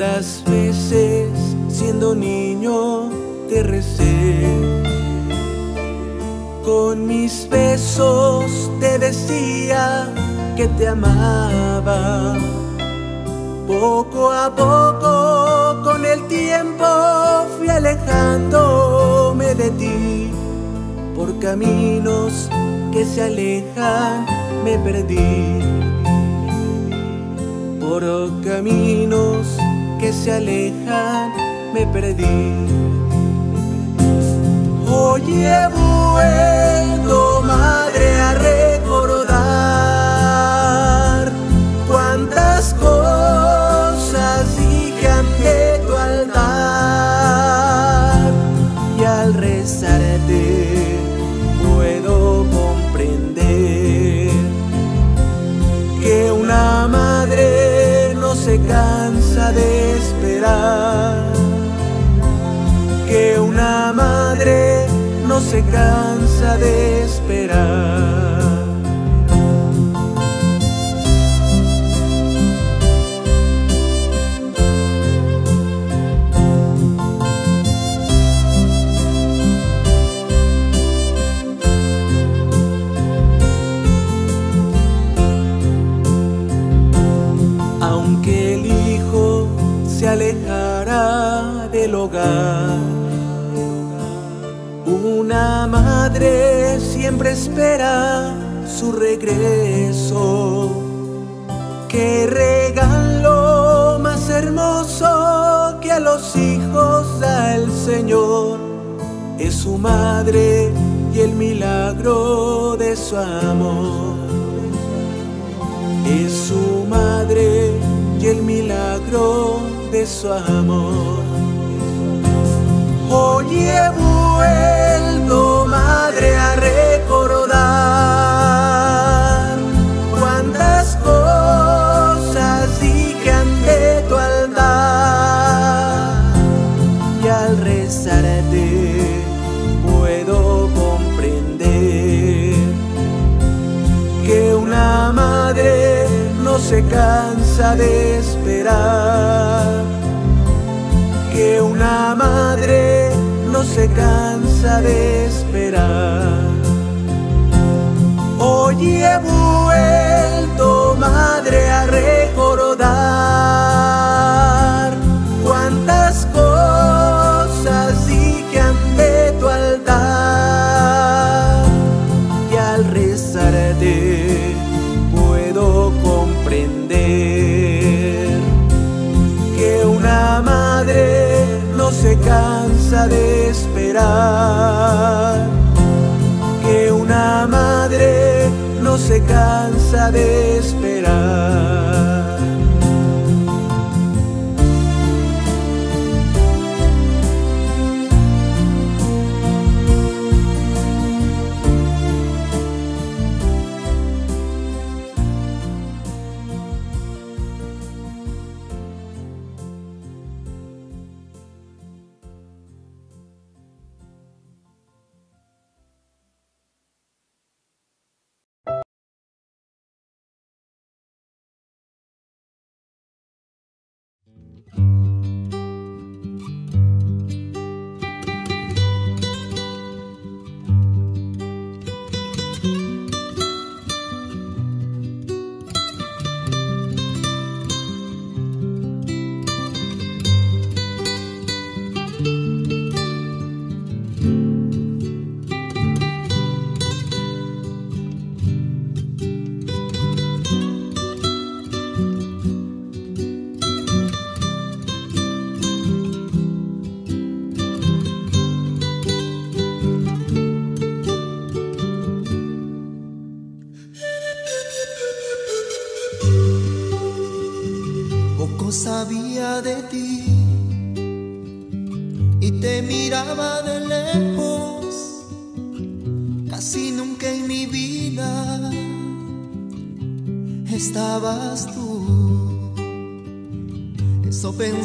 Cuántas veces siendo niño te recé. Con mis besos te decía que te amaba. Poco a poco con el tiempo fui alejándome de ti. Por caminos que se alejan me perdí. Por caminos que se alejan me perdí. Hoy he vuelto, madre, a recordar cuántas cosas dije ante tu altar y al rezarte puedo comprender que una madre no se cansa se cansa de esperar. Espera su regreso. Qué regalo más hermoso que a los hijos da el Señor. Es su madre y el milagro de su amor. Es su madre y el milagro de su amor. Hoy he vuelto, madre, a cansa de esperar que una madre no se cansa de esperar. Hoy he vuelto, madre, a recordar de esperar, que una madre no se cansa de esperar.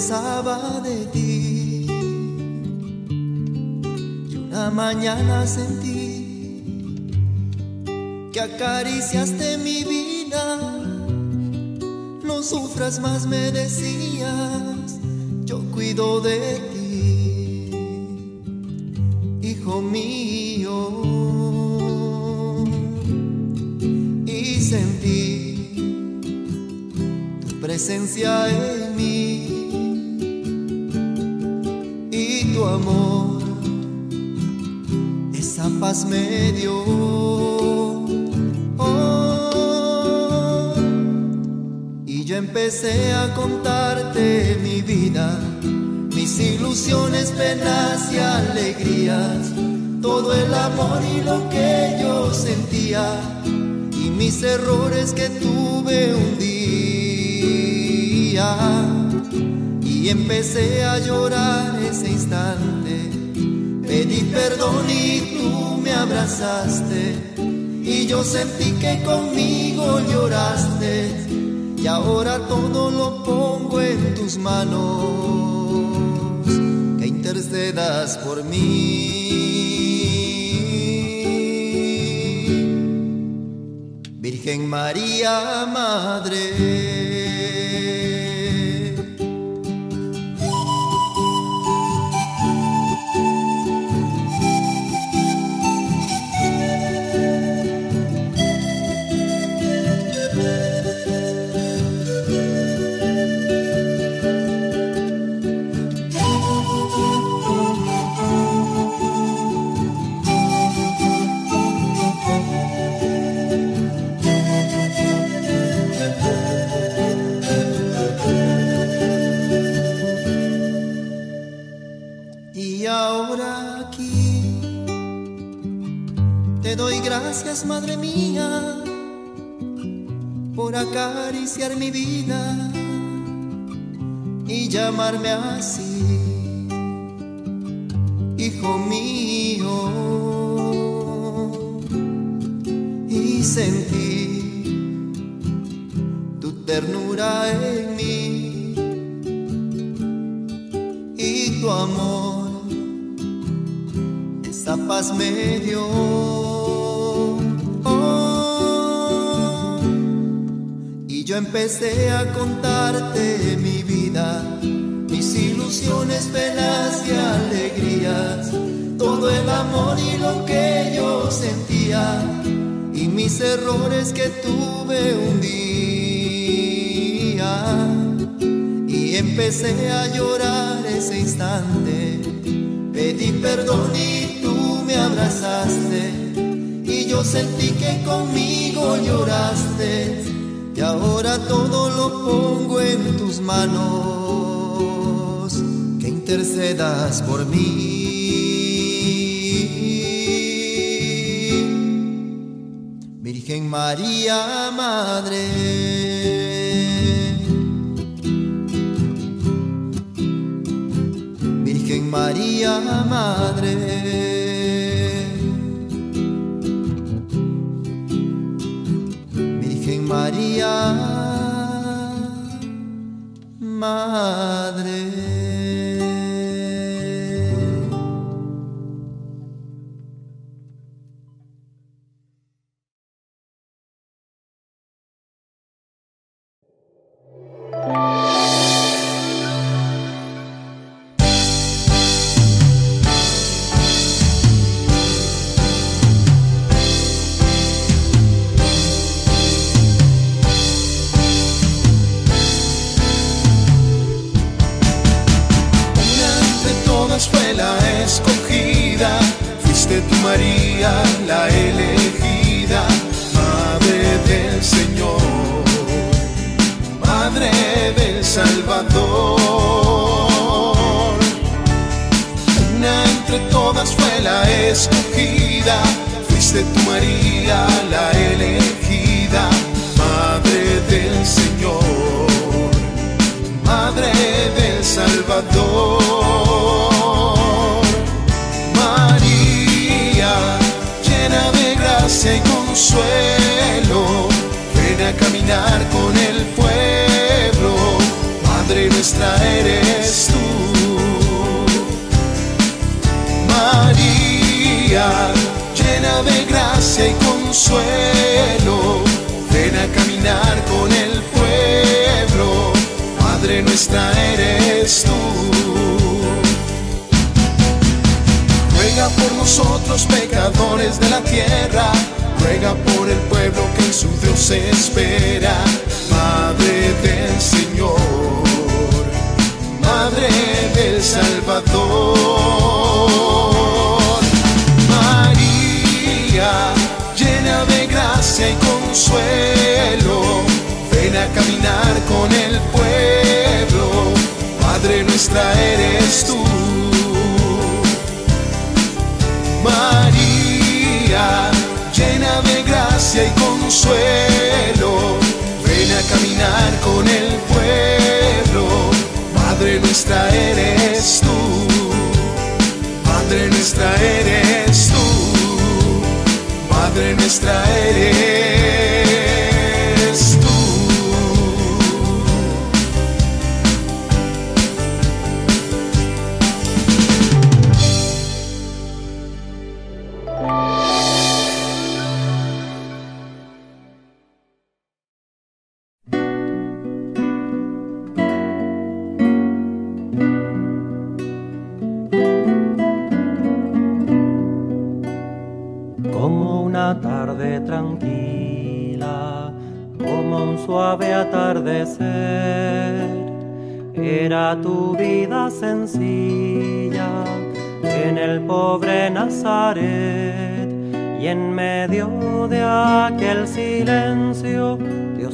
De ti. Y una mañana sentí que acariciaste mi vida. No sufras más, me decías, yo cuido de ti, hijo mío. Y sentí tu presencia en mí esa paz me dio. empecé a contarte mi vida, mis ilusiones, penas y alegrías, todo el amor y lo que yo sentía y mis errores que tuve un día. Y empecé a llorar ese instante, pedí perdón y tú me abrazaste. Y yo sentí que conmigo lloraste y ahora todo lo pongo en tus manos, que intercedas por mí. Virgen María, Madre. Madre mía, por acariciar mi vida y llamarme así, hijo mío. Y sentí tu ternura en mí y tu amor, esa paz me dio. Empecé a contarte mi vida, mis ilusiones, penas y alegrías, todo el amor y lo que yo sentía y mis errores que tuve un día. Y empecé a llorar ese instante, pedí perdón y tú me abrazaste. Y yo sentí que conmigo lloraste y ahora todo lo pongo en tus manos, que intercedas por mí. Virgen María, Madre. Virgen María, Madre. Madre. consuelo, ven a caminar con el pueblo, Madre nuestra eres tú. Ruega por nosotros pecadores de la tierra, ruega por el pueblo que en su Dios espera, Madre del Señor, Madre del Salvador. Ven a caminar con el pueblo. Madre nuestra eres tú. María, llena de gracia y consuelo, ven a caminar con el pueblo. Madre nuestra eres tú, Madre nuestra eres tú, Madre nuestra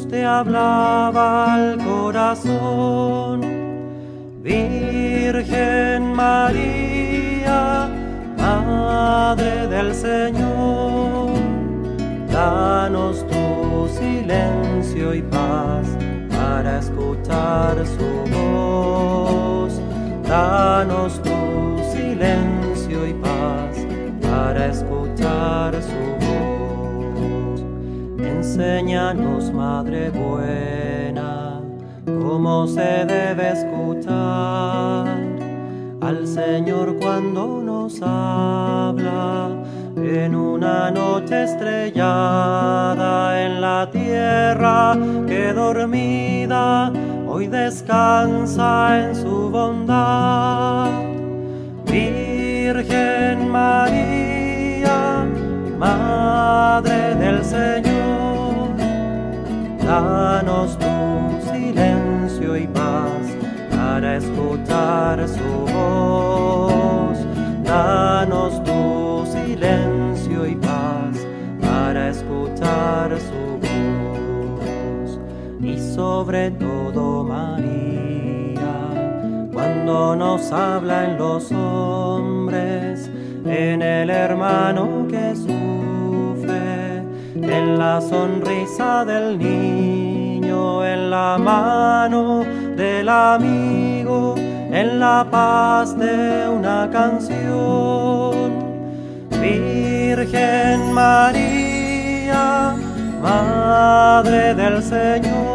Te hablaba al corazón. Virgen María, Madre del Señor, danos tu silencio y paz para escuchar su voz. Danos tu silencio y paz para escuchar su voz. Enséñanos, Madre buena, cómo se debe escuchar al Señor cuando nos habla en una noche estrellada en la tierra que dormida hoy descansa en su bondad. Virgen María, Madre todo María, cuando nos habla en los hombres, en el hermano que sufre, en la sonrisa del niño, en la mano del amigo, en la paz de una canción. Virgen María, Madre del Señor,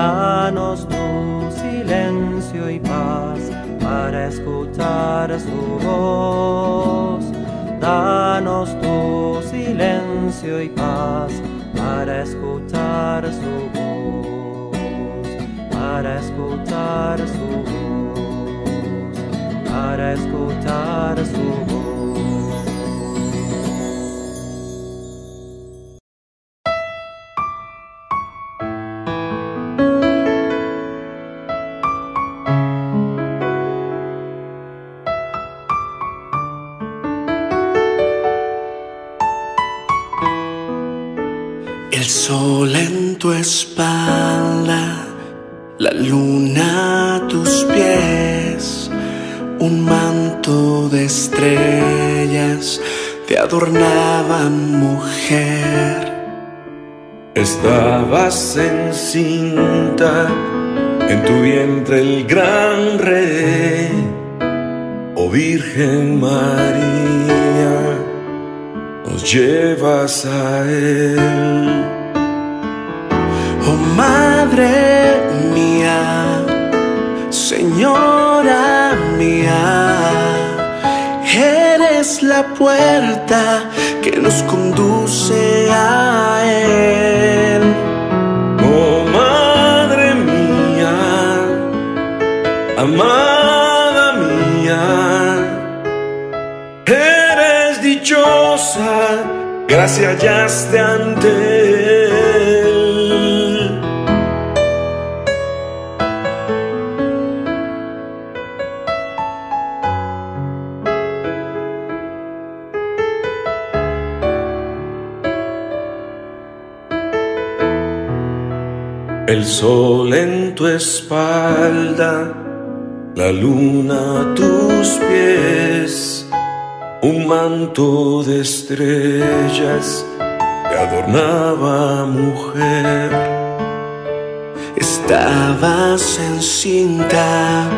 danos tu silencio y paz para escuchar su voz. Danos tu silencio y paz para escuchar su voz para escuchar su voz, para escuchar su voz. Estabas encinta en tu vientre el gran rey, oh Virgen María, nos llevas a él. Oh Madre mía, Señora mía, eres la puerta que nos conduce a Él. Gracia hallaste ante él. El sol en tu espalda, la luna a tus pies un manto de estrellas te adornaba mujer. Estabas encinta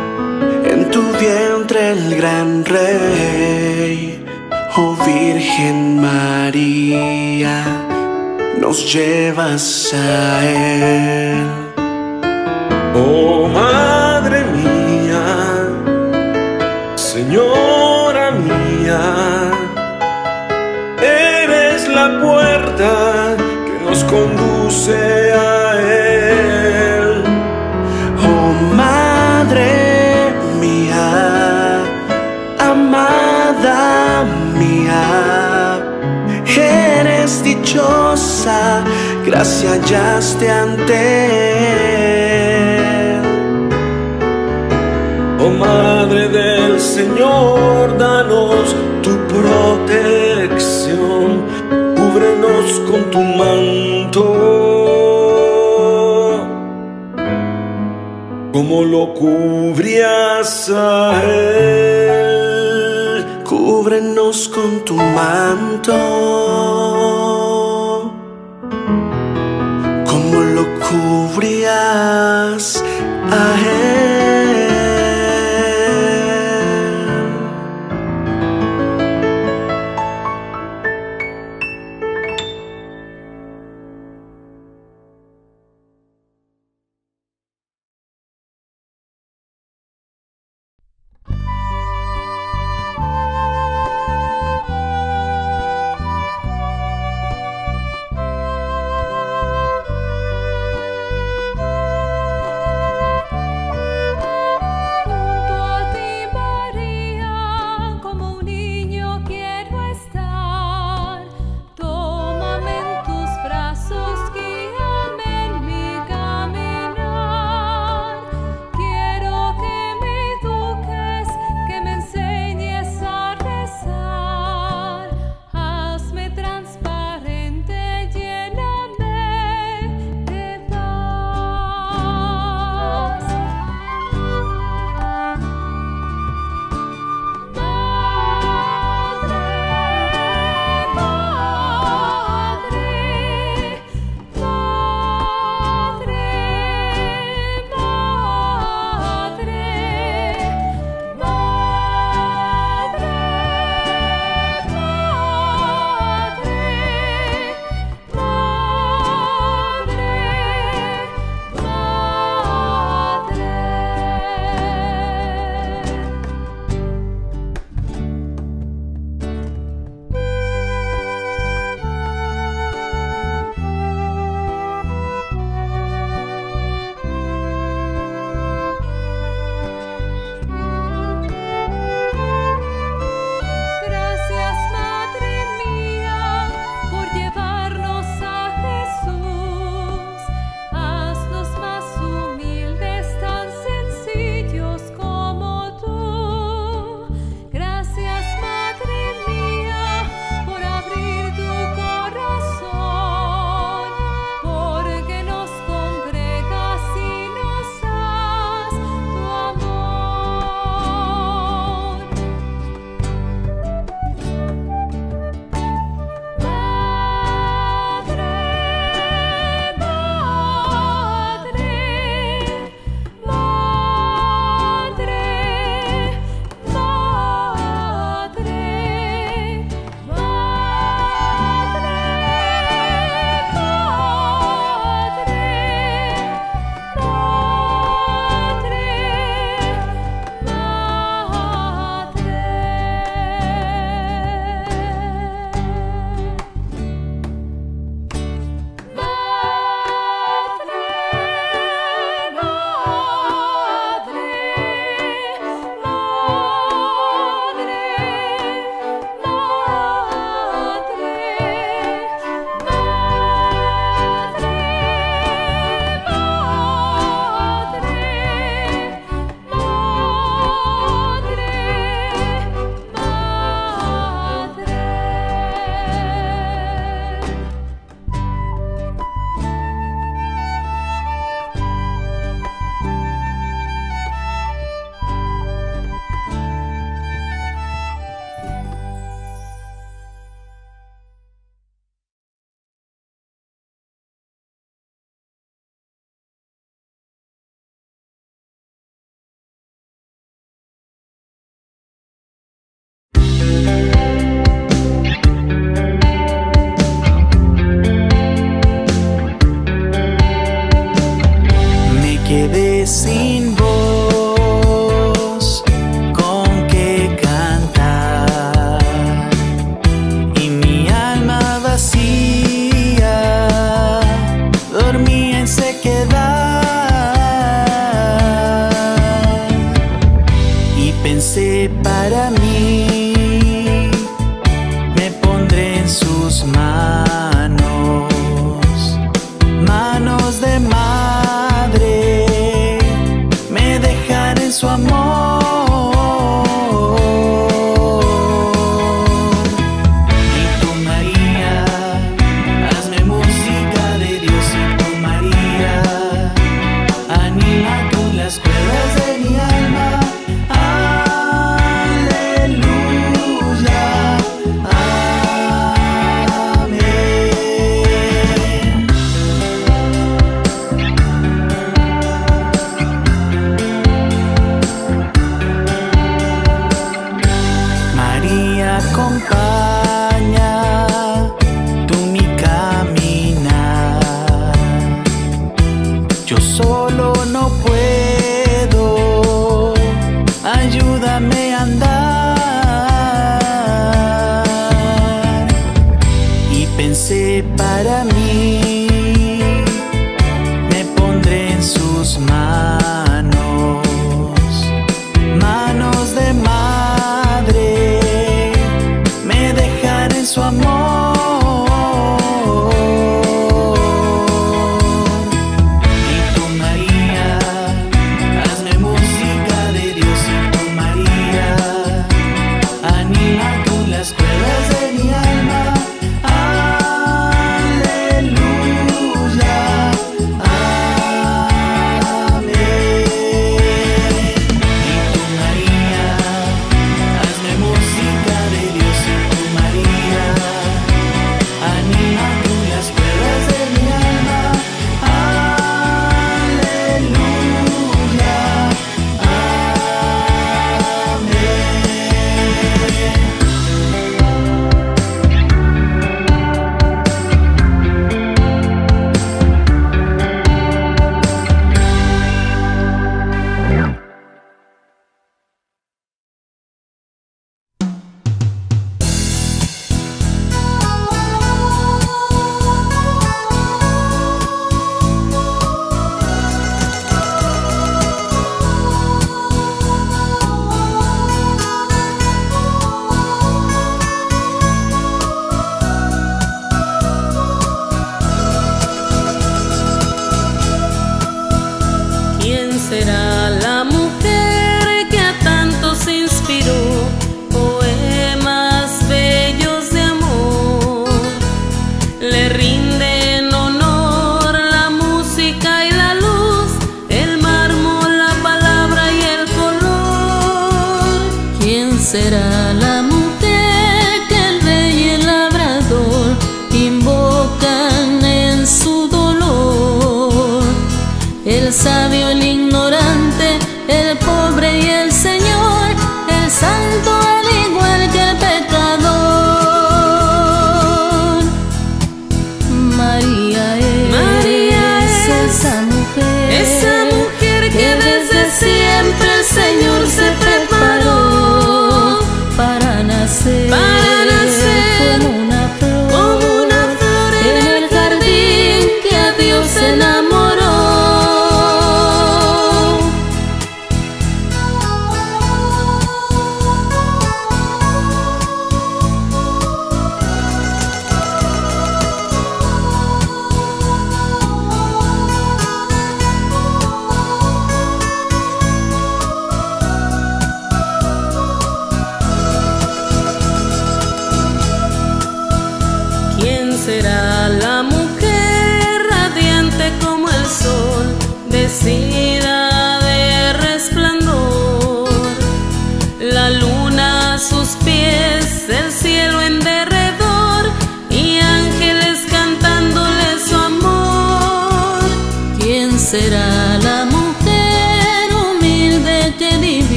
en tu vientre el gran rey, oh Virgen María, nos llevas a él. Oh Madre mía, Señora que nos conduce a Él. Oh Madre mía, amada mía, eres dichosa, gracia hallaste ante él. Oh Madre del Señor, danos con tu manto, como lo cubrías a él. Cúbrenos con tu manto, como lo cubrías a él.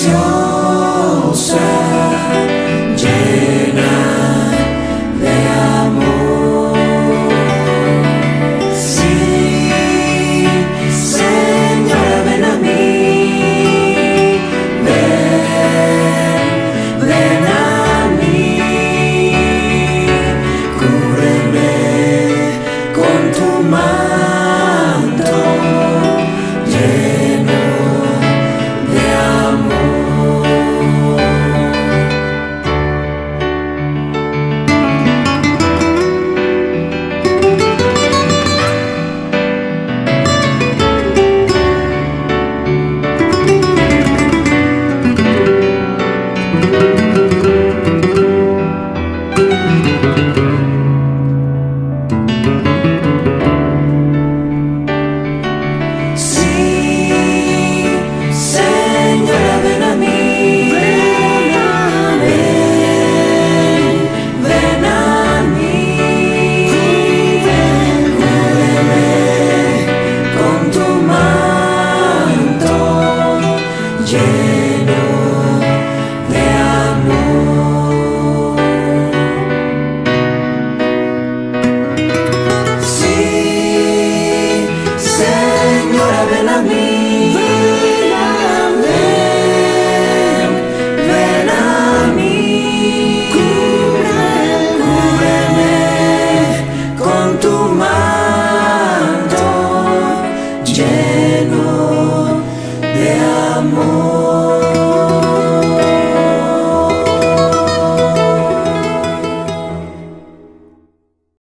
canción.